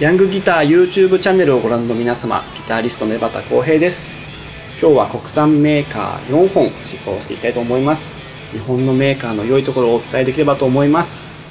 ヤングギター YouTube チャンネルをご覧の皆様ギタリストの江端浩平です。今日は国産メーカー4本試奏していきたいと思います。日本のメーカーの良いところをお伝えできればと思います。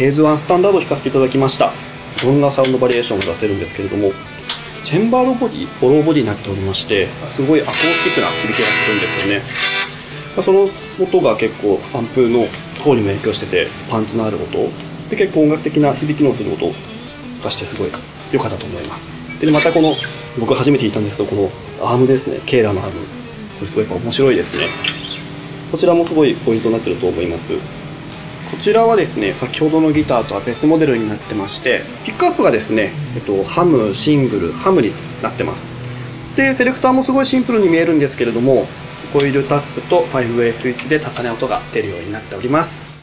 Kz One スタンダードを弾かせていただきました。いろんなサウンドバリエーションを出せるんですけれどもチェンバードボディホローボディになっておりましてすごいアコースティックな響きがするんですよね。その音が結構アンプの方にも影響しててパンチのある音で結構音楽的な響きのする音がしてすごい良かったと思います。でまたこの僕初めて弾いたんですけどこのアームですね Kahler のアーム。これすごい面白いですね。こちらもすごいポイントになってると思います。こちらはですね先ほどのギターとは別モデルになってましてピックアップがですね、えっと、ハムシングルハムになってます。でセレクターもすごいシンプルに見えるんですけれどもコイルタップと 5way スイッチで重ね音が出るようになっております。